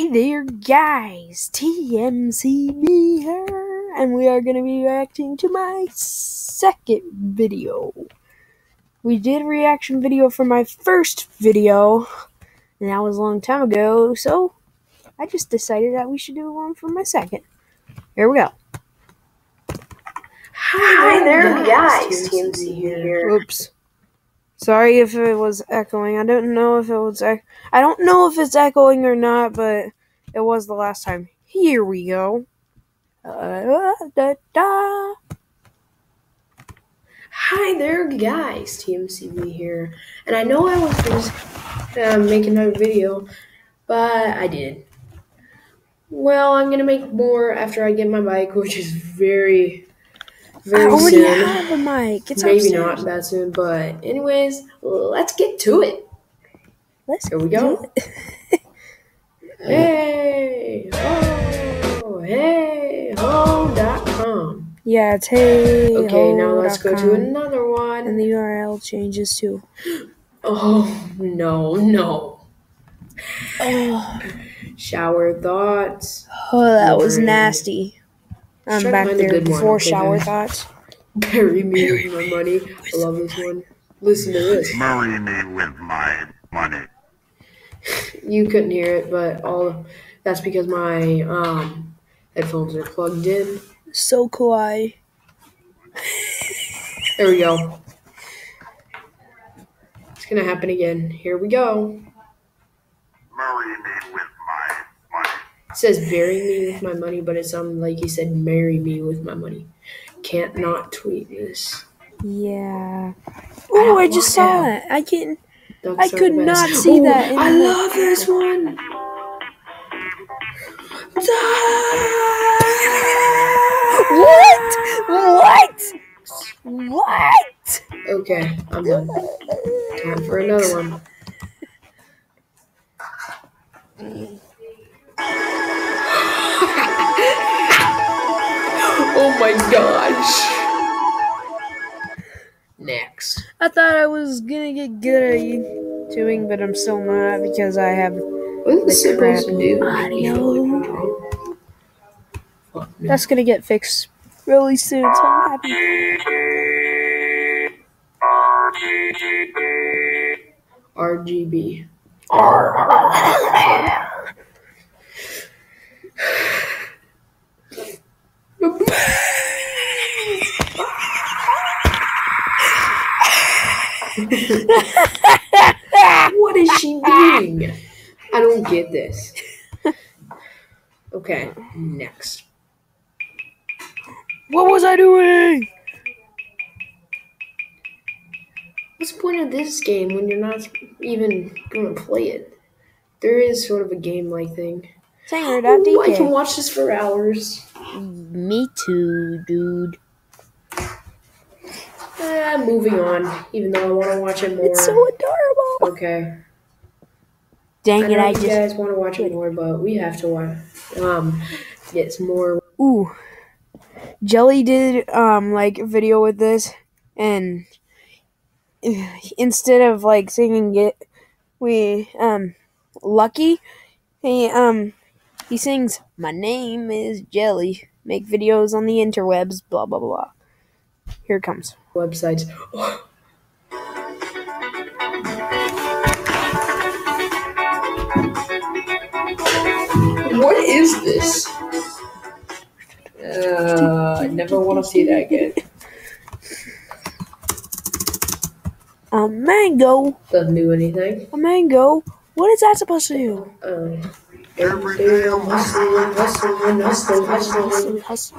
Hi there, guys. TMCB here, and we are going to be reacting to my second video. We did a reaction video for my first video, and that was a long time ago, so I just decided that we should do one for my second. Here we go. Hi there, guys. TMC here. Oops. Sorry if it was echoing. I don't know if it was. I don't know if it's echoing or not, but it was the last time. Here we go. Uh, da, da. Hi there, guys. TMCB here. And I know I was just uh, make another video, but I did. Well, I'm gonna make more after I get my bike, which is very, very I already soon. have a mic. It's Maybe upstairs. not that soon, but anyways, let's get to it. Let's Here we go. do it. Hey, ho, hey, ho, dot com. Yeah, it's hey. Okay, now let's go to another one. And the URL changes too. Oh no, no. Oh, Shower thoughts. oh that was nasty. I'm Try back there good before okay, shower guys. thoughts. Bury me with my money. I love this one. Listen to this. Marry me with my money. You couldn't hear it, but all that's because my um headphones are plugged in. So kawaii. There we go. It's gonna happen again. Here we go. Marry me with my money. It says bury me with my money, but it sounded like he said marry me with my money. Can't not tweet this. Yeah. Oh, I just saw want it. I can. I could not see Ooh, that I the- love this one. What? What? What? Okay, I'm done. Time for another one. oh my gosh. Next. I thought I was gonna get good at YouTubing, but I'm still not because I have. What is this crap supposed to do? audio. Fuck no. That's gonna get fixed really soon, so I'm happy. RGB. what is she doing? I don't get this. Okay, next. What was I doing? What's the point of this game when you're not even going to play it? There is sort of a game like thing. Ooh, I can watch this for hours. Me too, dude. Eh, moving on, even though I want to watch it more. It's so adorable. okay. Dang I it! know I you just. guys want to watch it more, but we have to watch. Um, get some more. Ooh. Jelly did um like a video with this and instead of like singing it we um lucky he um he sings my name is Jelly make videos on the interwebs blah blah blah. Here it comes. websites. What is this? Uh, I never want to see that again. A mango, Doesn't do anything. a mango. What is that supposed to do? Um, every day I'm hustling, hustling, hustling, hustling. Hustle.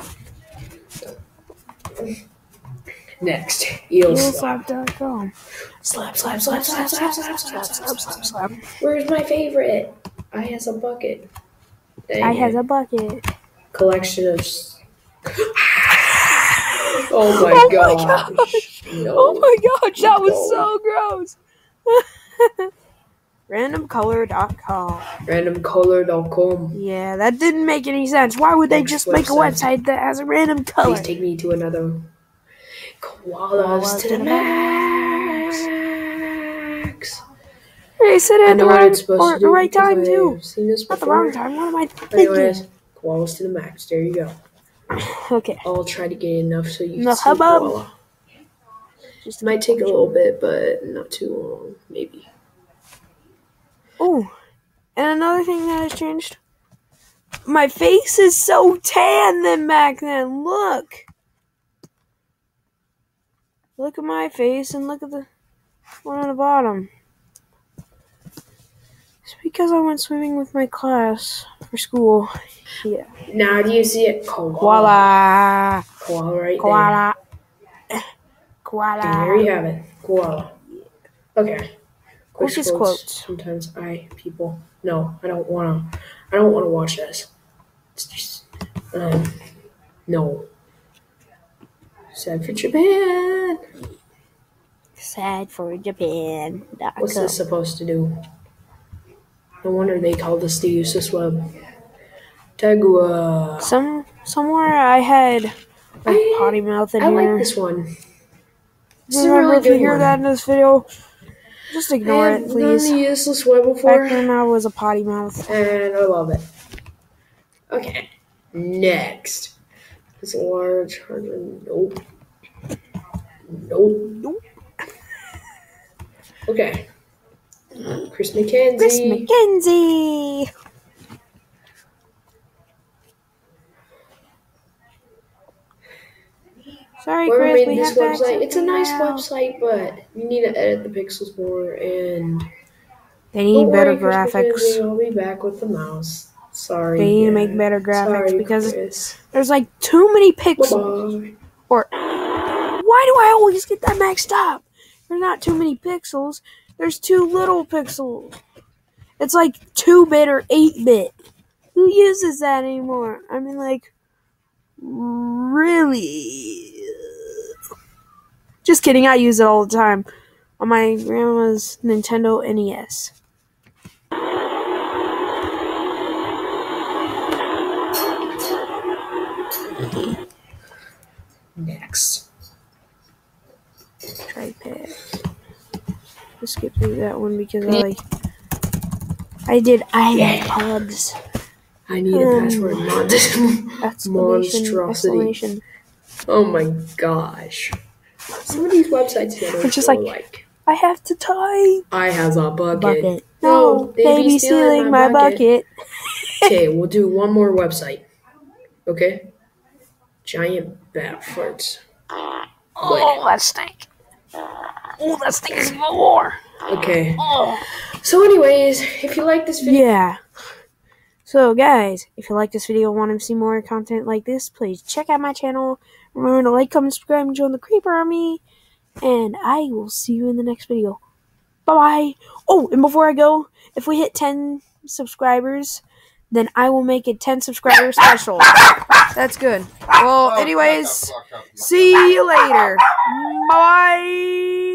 Next, eel slap. Eelslap.com. Slap, slap, slap, slap, slap, slap, slap, slap, slap, slap. Where's my favorite? I has a bucket. Dang I has a bucket. collection of. oh my Oh my gosh! No. Oh my gosh, that was so gross. Randomcolor.com. Randomcolor.com. Yeah, that didn't make any sense. Why would they just make a website that has a random color? Please take me to another. Koalas Koalas to to the the max. Hey, I said it I at the know what wrong, it's supposed or, the right time too. have Seen this Not the wrong time. What am I thinking? Anyways, koalas to the max. There you go. Okay. I'll try to get enough so you can No see hubbub. koala. Just might take a little bit, but not too long. Maybe. Oh, and another thing that has changed. My face is so tan than back then. Look. Look at my face and look at the one on the bottom. It's because I went swimming with my class for school. Yeah. Now do you see it? Koala. Koala. Koala right Koala. there. Koala. There you have it. Koala. Okay. Quick Quickest quotes. Sometimes I people no, I don't wanna I don't wanna watch this. It's just um no. Sad for Japan. Sad for Japan. What's this supposed to do? No wonder they call this the useless web. Tegua. Some somewhere I had a I- potty mouth in I here. like this one. A Remember, really if you hear one. that in this video, just I ignore it, done please. the useless web Back before. then I was a potty mouth. and I love it. Okay, next. It's a large hundred. Nope. Nope. Nope. Okay. Chris McKenzie. Chris McKenzie. Sorry, Whoever Chris. made we this have website, it's a nice now. website, but you need to edit the pixels more and They need better worry, graphics. I'll be back with the mouse. Sorry. They need to make better graphics Sorry, because Chris. there's like too many pixels. Bye-bye. Or why do I always get that maxed up? There's not too many pixels. There's too little pixels. It's like two bit or eight bit. Who uses that anymore? I mean, like, really? Just kidding. I use it all the time on my grandma's Nintendo NES. Next. Tripod. Let's skip through that one because I like. I did iPods. I need a Um, password, not this. Exclamation! Monstrosity. Exclamation! Oh my gosh. Some of these websites that are just like- like I have to type. I has a bucket. Bucket. No, No, baby baby stealing stealing my my bucket. bucket. Okay, we'll do one more website. Okay? Giant bat farts. Oh, that stink. Oh, that stinks even more. Okay. Oh. So anyways, if you like this video Yeah. So, guys, if you like this video and want to see more content like this, please check out my channel. Remember to like, comment, subscribe, and join the Creeper Army. And I will see you in the next video. Bye bye. Oh, and before I go, if we hit 10 subscribers, then I will make a 10 subscriber special. That's good. Well, anyways, see you later. Bye.